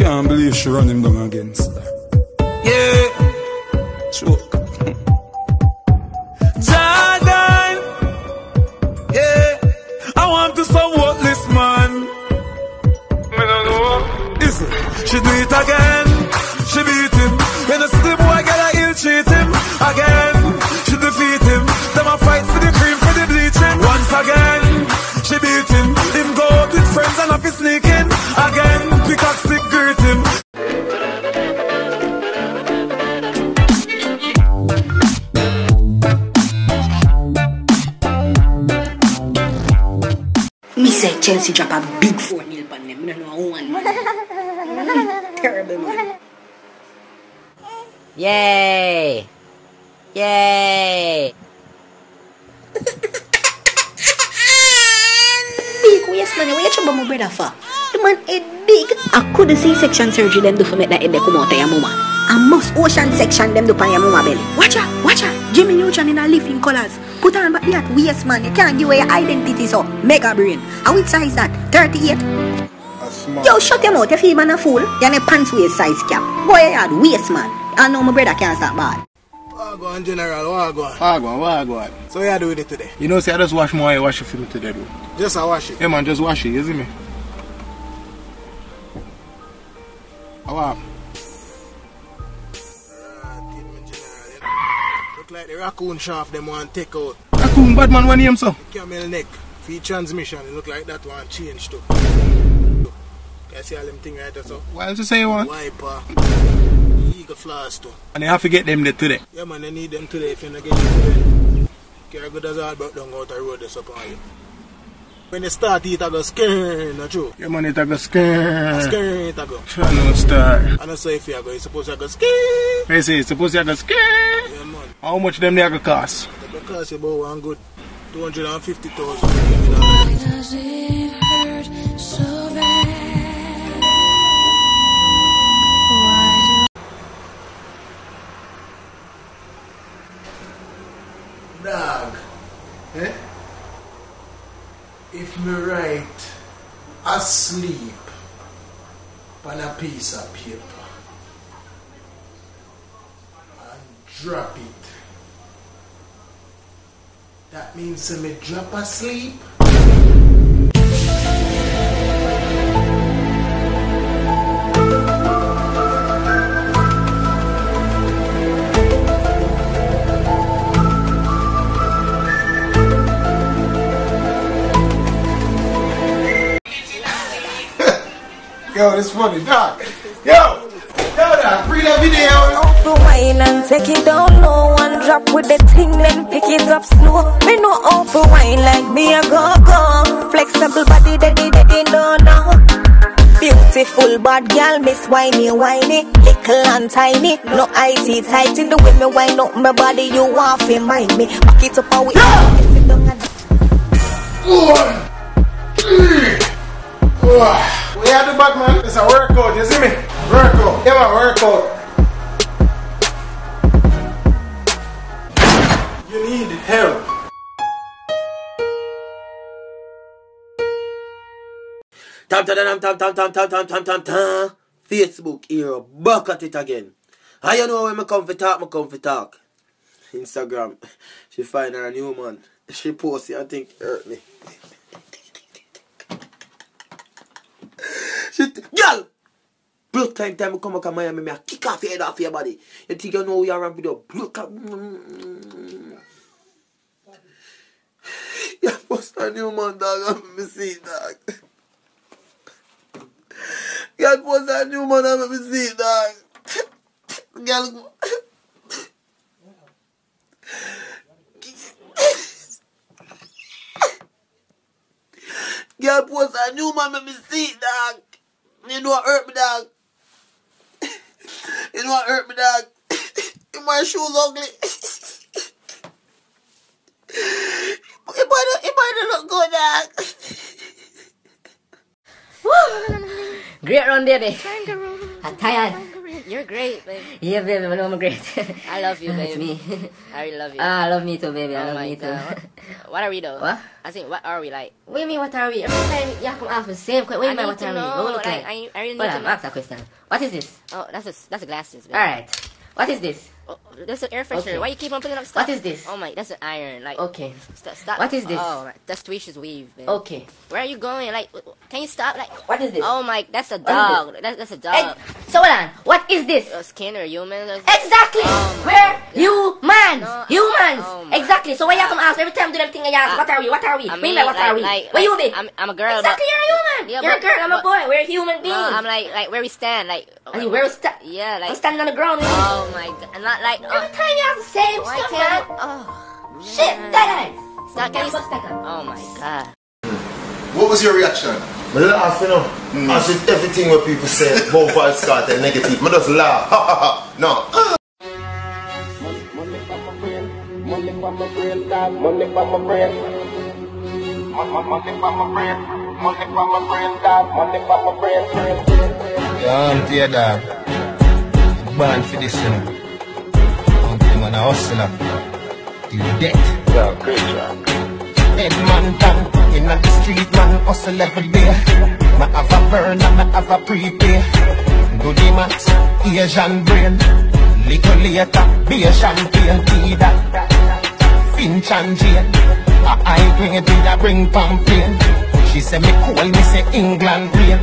Can't believe she run him down against her. Yeah. Choke. Jordan. Yeah. I want to some worthless man. Me no know. Is it? She do it again. She beat him. When I see the boy get a ill treat him again. Say Chelsea drop a big 4 nil on them. Me don't know one. Terrible man. Yay! Yay! Big oh, waist man, where you trouble my brother for? The man head big. I could see section surgery them do for make that head come out of your mama. I must ocean section them do for your mama belly. Watch out, watch out. Jimmy Neutron in a leafing colors. Put on back that waist man. You can't give away your identity so. Mega brain. And which size that? 38? Yo, shut your mouth. If you man a fool, you're a pants waist size cap. Go ahead, waist man. I know my brother can't stop bad. Wagwan, General, Wagwan. Wagwan, wagwan. So you are doing it today? You know, see, I just wash my hair, wash it for me today, though. Just I wash it. Yeah, man, just wash it, you see me? How am? Look raccoon shaft them want take out. Raccoon, bad man, what name, so? Camel neck. Feed transmission. It look like that one change too. You see all them thing right there, so? Why else you say you want? Wiper. Eagle flaws too. And you have to get them there today. Yeah man, you need them today if you not get them today. Carry good as all about down out the road this up on you. When you start it, I go scared, not true? Yeah, man, it a go scare. Scared, I go. Try no star. And I say if you go, you supposed to go scared. They say, suppose you a go scare. How much them they go cost? The cost about one good 250,000. Does it hurt so bad? Why do Dog. Eh? If me write asleep on a piece of paper and drop it, that means say me drop asleep? Yo, this funny, dog. Yo! Yo, dog, free that video. wine and take it down low drop with the thing then pick it up slow. Me know off the wine like me a go go. Flexible body daddy daddy no no. Beautiful bad girl, miss whiny whiny, little and tiny. No IT tight in the way me wind up my body, you want to mind me. Back it up and we three. Wah. We are the back, man. It's a workout, you see me? Workout. Yeah, man, workout. You need help. Tam tam tam tam tam tam tam tam tam tam tam. Facebook era, back at it again. How you know when me come for talk, me come for talk. Instagram, she find her a new man. She post it, I think hurt me. she, t- girl, blood time time me come back to Miami, a kick off your head off your body. You think you know we are with your blood postar nenhuma, dog. I'm gonna see, dog. Gotta postar nenhuma, I'm gonna see, dog. Gotta. Girl post a new man make me see dog. You know what hurt me dog. you know what hurt me dog. My shoes ugly. It might, it might look good, dog. Great run, baby. I'm tired. You're great, baby. Yeah, baby, I know I'm great. I love you, It's baby. me. I really love you. Ah, I love me too, baby. I oh love my me too. god. What, what are we though? What? I think what are we like? What do you mean, what are we? Every time you come ask the same question. What do you mean, what to are we? What we look like, like? I- I really Hold need to on, know. ask that question. What is this? Oh, that's a that's a glasses. Baby. Alright. What is this? Oh, that's an air freshener. Okay. Why you keep on putting up stuff? What is this? Oh my, that's an iron. Like Okay. Stop, stop. What is this? Oh, my, that's Tuisha's weave, baby. Okay. Where are you going? Like, can you stop? Like, What is this? oh my, that's a dog. That's that's a Hey, dog. so hold on. What is this? A skin or human? Exactly. Oh Where God. man? No, humans. oh exactly. So why you come ask every time do them thing I ask? What are we? What are we? I Me mean, like, what like, are we? like, Where you like, be? I'm, I'm a girl. exactly. But, You're a human. Yeah, you're a girl. I'm a boy. We're human beings. no, I'm like, like where we stand, like. and you where we stand? Yeah, like. I'm standing on the ground. Oh my god, and not like. Every Uh, time you ask the same stuff, can't? man. Oh. Shit, man. that Stop, can you What's that? Oh my god. What was your reaction? I laugh, you know. Mm. As with everything what people say about Vybz Kartel negative, I just laugh. Ha ha ha. No. Dog. Money for my brain. Money for my brain. Money for my brain, dog. Money for my brain. Yeah, I'm dear dog. Born for this, you know. I'm a hustler. Till death. Yeah, great job. Head man down in the street, man hustle every day. Ma have a burn and ma have a prepay. Do the max, Asian brain. Little later, be a champagne tea that. Finch and Jane. A high grade with a bring pamphlet. She say me cool, me say England rain.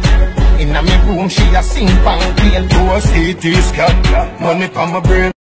Inna me room, she a sing plane. Do a CT scan, money from my brain.